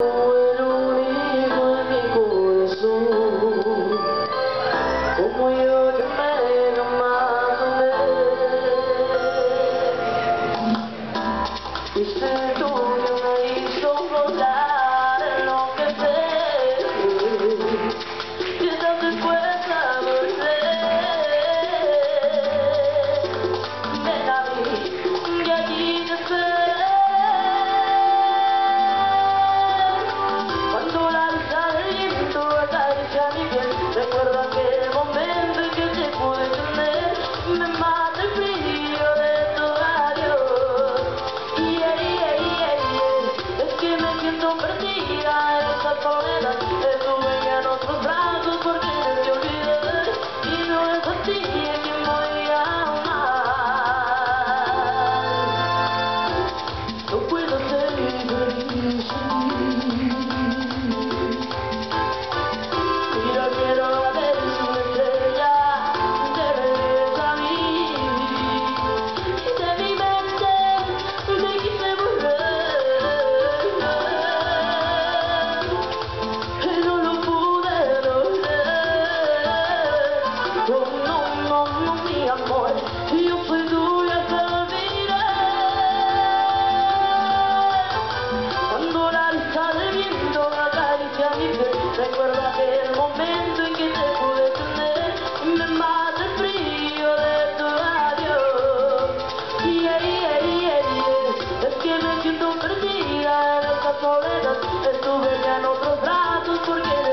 Oh. forever. Recuerda aquel momento en que te pude tener me mata el frío de tu adiós. Y yeah, yeah, yeah, es que me siento perdida en esta soledad. Estuve ya en otros brazos porque